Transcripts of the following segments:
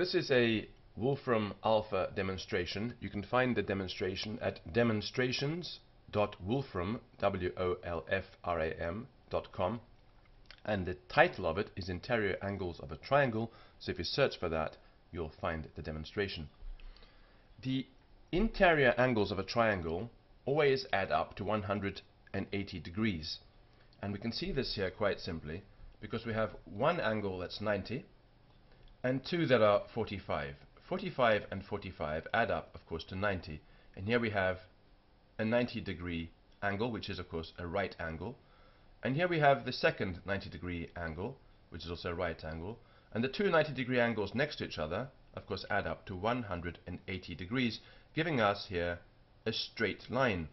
This is a Wolfram Alpha demonstration. You can find the demonstration at demonstrations.wolfram.com and the title of it is Interior Angles of a Triangle so if you search for that you'll find the demonstration. The interior angles of a triangle always add up to 180 degrees and we can see this here quite simply because we have one angle that's 90 and two that are 45. 45 and 45 add up, of course, to 90. And here we have a 90 degree angle, which is, of course, a right angle. And here we have the second 90 degree angle, which is also a right angle. And the two 90 degree angles next to each other, of course, add up to 180 degrees, giving us here a straight line.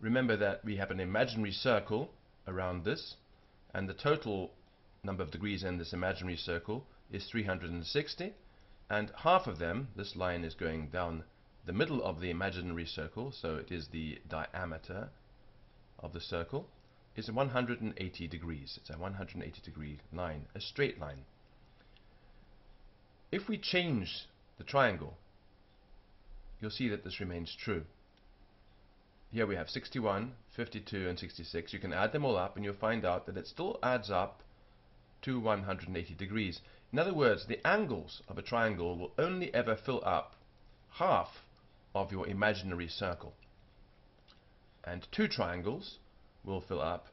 Remember that we have an imaginary circle around this, and the total number of degrees in this imaginary circle is 360 and half of them, this line is going down the middle of the imaginary circle, so it is the diameter of the circle, is 180 degrees. It's a 180 degree line, a straight line. If we change the triangle, you'll see that this remains true. Here we have 61, 52 and 66. You can add them all up and you'll find out that it still adds up to 180 degrees. In other words, the angles of a triangle will only ever fill up half of your imaginary circle. And two triangles will fill up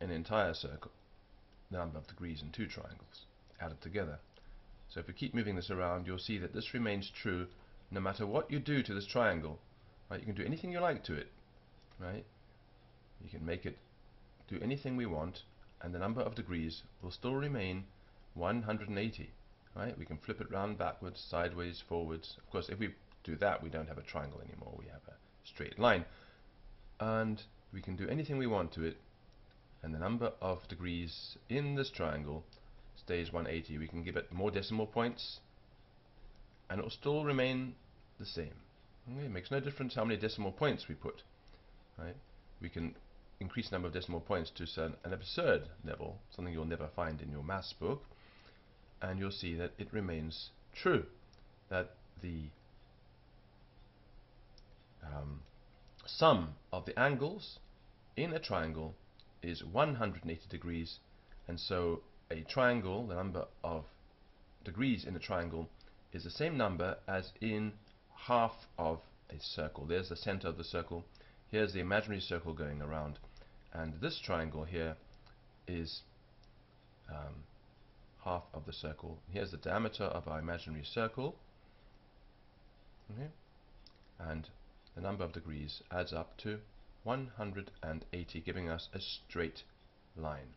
an entire circle, the number of degrees in two triangles added together. So if we keep moving this around, you'll see that this remains true no matter what you do to this triangle. Right? You can do anything you like to it. Right? You can make it do anything we want, and the number of degrees will still remain 180 right? We can flip it round backwards sideways forwards. Of course if we do that we don't have a triangle anymore. We have a straight line. And we can do anything we want to it and the number of degrees in this triangle stays 180 we can give it more decimal points and it will still remain the same. Okay, it makes no difference how many decimal points we put right? We can increase the number of decimal points to an absurd level something you'll never find in your maths book and you'll see that it remains true that the um, sum of the angles in a triangle is 180 degrees and so a triangle, the number of degrees in a triangle is the same number as in half of a circle. There's the center of the circle. Here's the imaginary circle going around and this triangle here is um, half of the circle. Here's the diameter of our imaginary circle. Okay. And the number of degrees adds up to 180, giving us a straight line.